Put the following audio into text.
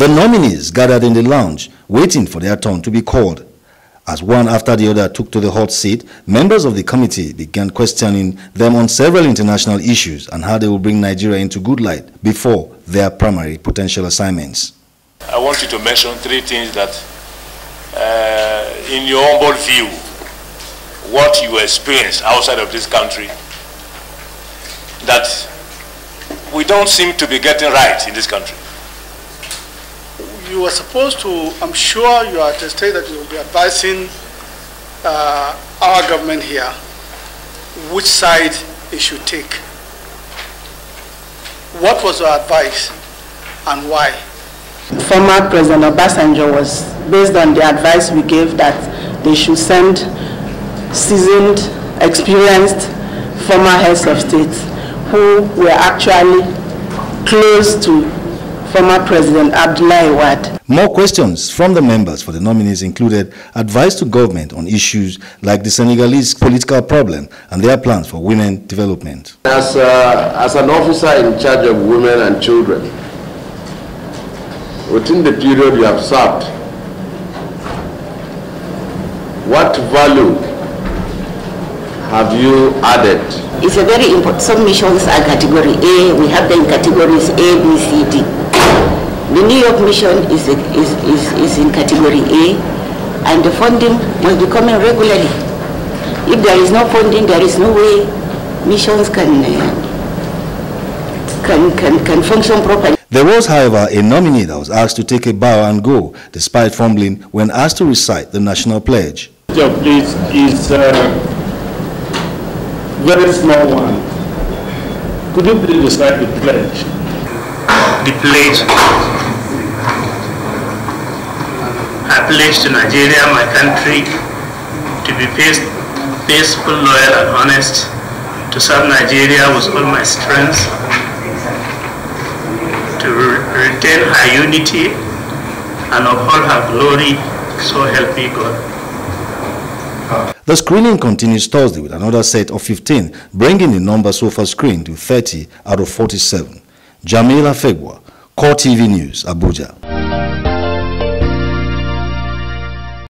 The nominees gathered in the lounge, waiting for their turn to be called. As one after the other took to the hot seat, members of the committee began questioning them on several international issues and how they will bring Nigeria into good light before their primary potential assignments. I want you to mention three things that, uh, in your humble view, what you experience outside of this country that we don't seem to be getting right in this country. You were supposed to, I'm sure you are at a state that you will be advising uh, our government here which side it should take. What was your advice and why? Former President Obasanjo was based on the advice we gave that they should send seasoned, experienced former heads of state who were actually close to former President Abdoulaye Wade. More questions from the members for the nominees included advice to government on issues like the Senegalese political problem and their plans for women development. As, uh, as an officer in charge of women and children, within the period you have served, what value have you added? It's a very important, some missions are category A, we have them categories A, B, C, D. The New York mission is, a, is, is, is in category A and the funding must be coming regularly. If there is no funding, there is no way missions can, uh, can, can, can function properly. There was, however, a nominee that was asked to take a bow and go, despite fumbling when asked to recite the national pledge. Your please is a very small one. Could you please recite the pledge? The pledge. I to Nigeria, my country, to be faithful, loyal, and honest, to serve Nigeria with all my strength, to retain her unity and uphold her glory, so help me God. The screening continues Thursday with another set of 15, bringing the number so far screened to 30 out of 47. Jamila Fegwa, Core TV News, Abuja.